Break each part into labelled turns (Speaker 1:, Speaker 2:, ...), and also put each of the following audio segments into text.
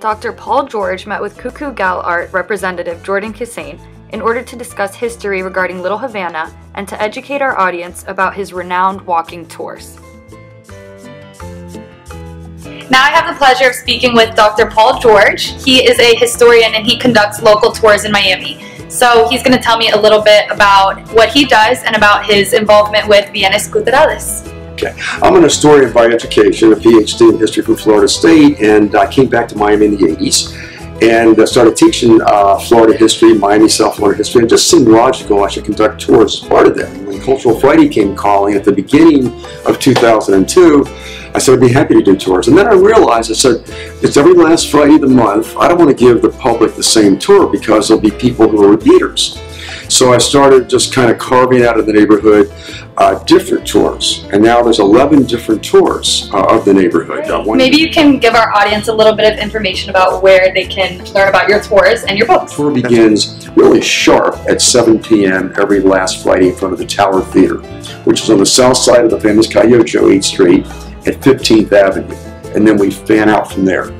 Speaker 1: Dr. Paul George met with Ccucu Gall-Art representative Jordan Kissane in order to discuss history regarding Little Havana and to educate our audience about his renowned walking tours. Now I have the pleasure of speaking with Dr. Paul George. He is a historian and he conducts local tours in Miami. So he's going to tell me a little bit about what he does and about his involvement with Viernes Culturales.
Speaker 2: Okay. I'm an historian by education, a PhD in history from Florida State, and I came back to Miami in the 80s and uh, started teaching uh, Florida history, Miami, South Florida history. It just seemed logical I should conduct tours as part of that. When Cultural Friday came calling at the beginning of 2002, I said I'd be happy to do tours. And then I realized, I said, it's every last Friday of the month. I don't want to give the public the same tour because there'll be people who are repeaters. So I started just kind of carving out of the neighborhood uh, different tours. And now there's 11 different tours uh, of the neighborhood. Uh,
Speaker 1: Maybe you can give our audience a little bit of information about where they can learn about your tours and your books.
Speaker 2: The tour begins really sharp at 7 p.m. every last Friday in front of the Tower Theater, which is on the south side of the famous Calle Ocho 8th Street at 15th Avenue. And then we fan out from there.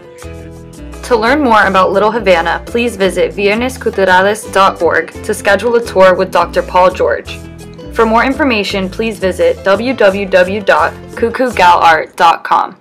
Speaker 1: To learn more about Little Havana, please visit viernesculturales.org to schedule a tour with Dr. Paul George. For more information, please visit www.ccucugallart.com.